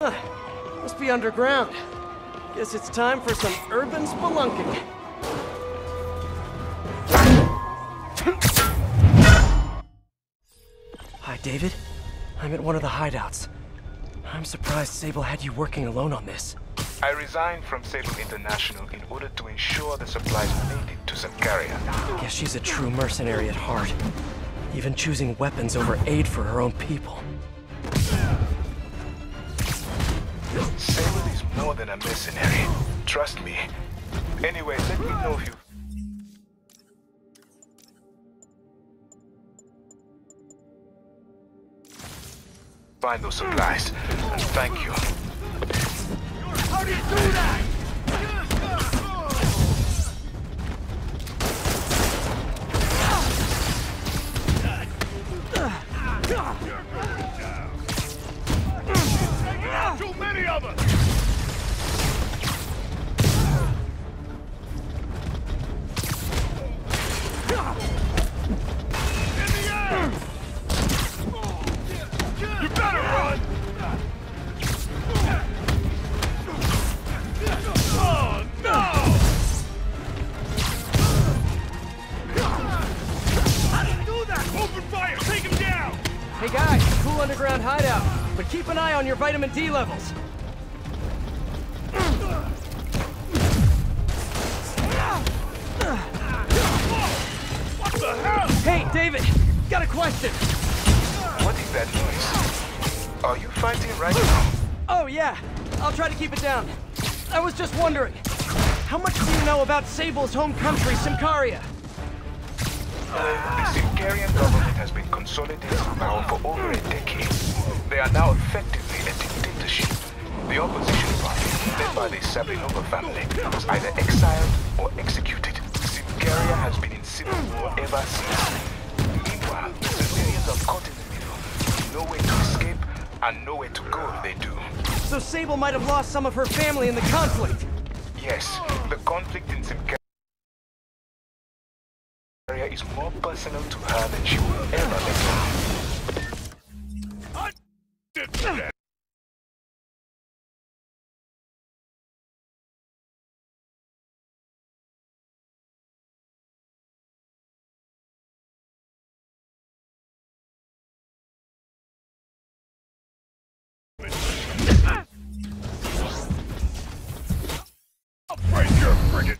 Huh. Must be underground. Guess it's time for some urban spelunking. Hi, David. I'm at one of the hideouts. I'm surprised Sable had you working alone on this. I resigned from Sable International in order to ensure the supplies made it to Symkaria. Guess she's a true mercenary at heart. Even choosing weapons over aid for her own people. Than a mercenary. Trust me. Anyway, let me know if you... Find those supplies. And thank you. How do you do that? Too underground hideout. But keep an eye on your vitamin D levels. What the hell? Hey, David, got a question. What is that noise? Are you fighting right now? Oh, yeah. I'll try to keep it down. I was just wondering, how much do you know about Sable's home country, Symkaria? The Symkarian government has been consolidating power for over a decade. They are now effectively a dictatorship. The opposition party, led by the Sablinova family, was either exiled or executed. Symkaria has been in civil war ever since. Meanwhile, the civilians are caught in the middle. No way to escape and nowhere to go if they do. So Sable might have lost some of her family in the conflict. Yes, the conflict in Symkaria is more personal to her than she will ever let. I'll break your frigate